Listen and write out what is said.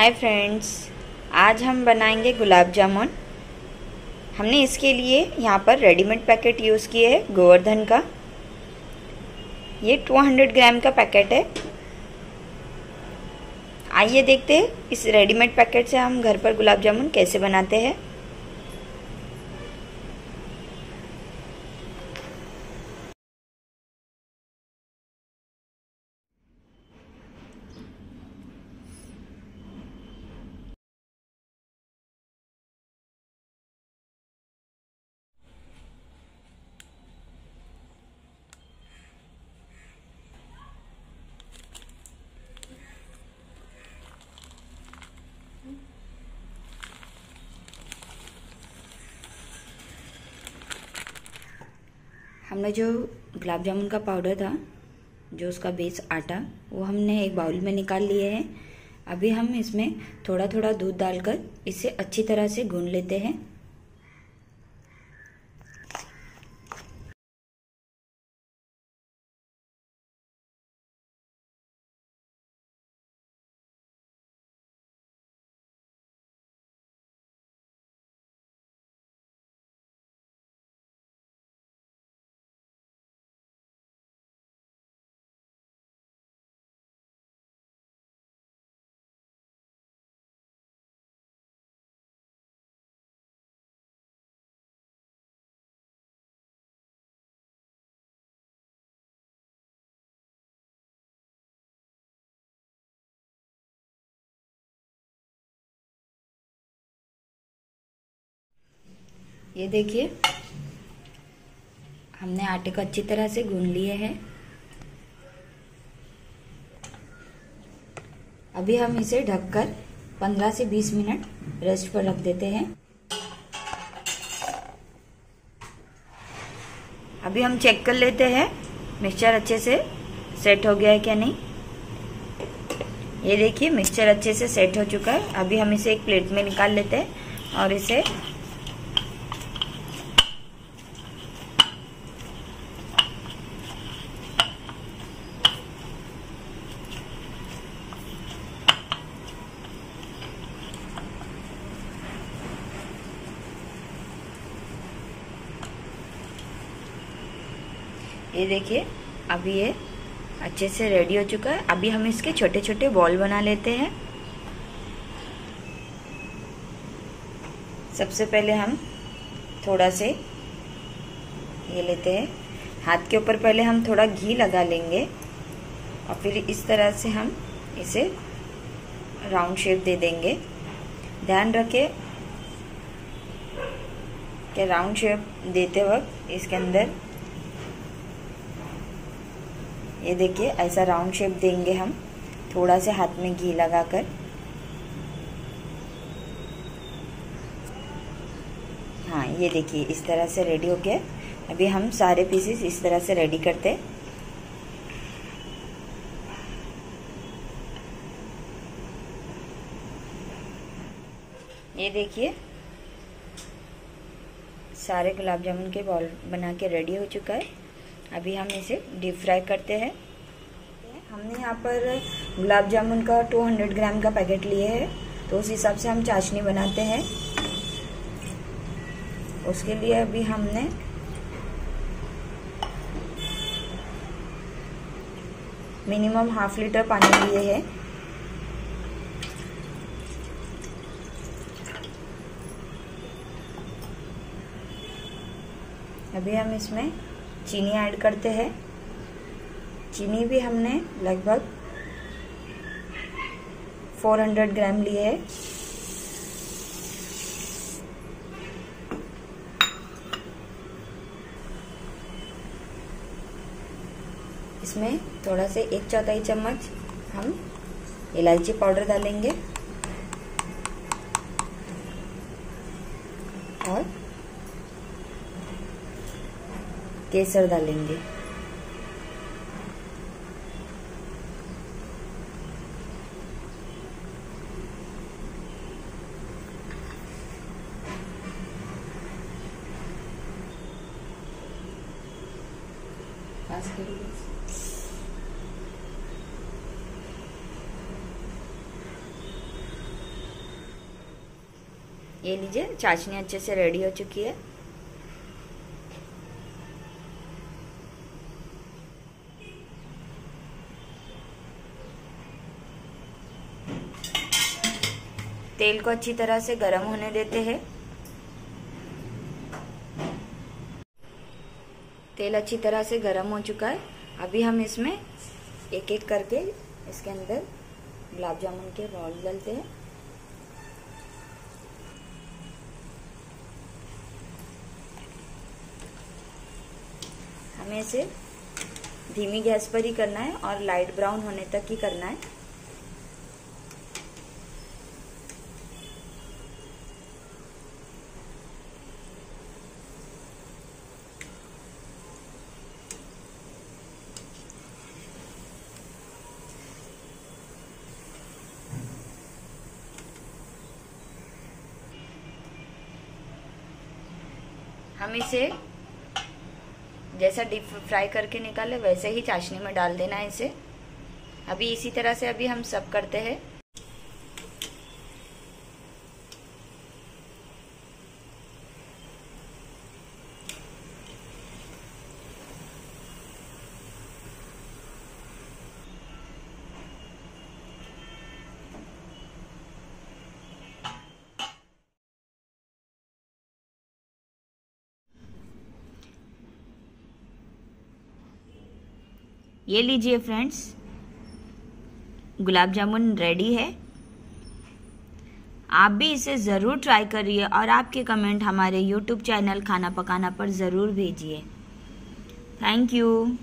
Hi friends आज हम बनाएँगे गुलाब जामुन। हमने इसके लिए यहाँ पर रेडीमेड पैकेट यूज़ किए है, गोवर्धन का। ये 200 ग्राम का पैकेट है। आइए देखते हैं, इस रेडीमेड पैकेट से हम घर पर गुलाब जामुन कैसे बनाते हैं। हमने जो गुलाब जामुन का पाउडर था, जो उसका बेस आटा, वो हमने एक बाउल में निकाल लिए हैं। अभी हम इसमें थोड़ा थोड़ा दूध डालकर इसे अच्छी तरह से गूंद लेते हैं। ये देखिए। हमने आटे को अच्छी तरह से गूंद लिए हैं। अभी हम इसे ढककर 15 से 20 मिनट रेस्ट पर रख देते हैं। अभी हम चेक कर लेते हैं, मिक्सचर अच्छे से सेट हो गया है क्या नहीं। ये देखिए, मिक्सचर अच्छे से सेट हो चुका है। अभी हम इसे एक प्लेट में निकाल लेते हैं और इसे ये देखिए, अभी ये अच्छे से रेडी हो चुका है। अभी हम इसके छोटे छोटे बॉल बना लेते हैं। सबसे पहले हम थोड़ा से ये लेते हैं। हाथ के ऊपर पहले हम थोड़ा घी लगा लेंगे और फिर इस तरह से हम इसे राउंड शेप दे देंगे। ध्यान रखें कि राउंड शेप देते वक्त इसके अंदर ये देखिए, ऐसा राउंड शेप देंगे हम। थोड़ा से हाथ में घी लगाकर। हाँ ये देखिए, इस तरह से रेडी हो गया अभी हम सारे पीसेस इस तरह से रेडी करते। ये देखिए, सारे गुलाब जामुन के बॉल बना के रेडी हो चुका है। अभी हम इसे डीप फ्राई करते हैं। हमने यहाँ पर गुलाब जामुन का 200 ग्राम का पैकेट लिए है। तो उस हिसाब से हम चाशनी बनाते हैं। उसके लिए अभी हमने मिनिमम हाफ़ लीटर पानी लिए है। अभी हम इसमें चीनी ऐड करते हैं। चीनी भी हमने लगभग 400 ग्राम लिए है। इसमें थोड़ा से एक चौथाई चम्मच हम इलायची पाउडर डालेंगे। और केसर डालेंगे। ये लीजिए चाशनी अच्छे से रेडी हो चुकी है। तेल को अच्छी तरह से गर्म होने देते हैं। तेल अच्छी तरह से गर्म हो चुका है। अभी हम इसमें एक एक करके इसके अंदर गुलाब जामुन के बॉल डालते हैं। हमें इसे धीमी गैस पर ही करना है और लाइट ब्राउन होने तक ही करना है। हम इसे जैसा डीप फ्राई करके निकाले, वैसे ही चाशनी में डाल देना है इसे। अभी इसी तरह से अभी हम सब करते हैं। ये लीजिए फ्रेंड्स। गुलाब जामुन रेडी है। आप भी इसे ज़रूर ट्राई करिए और आपके कमेंट हमारे यूट्यूब चैनल खाना पकाना पर ज़रूर भेजिए। Thank you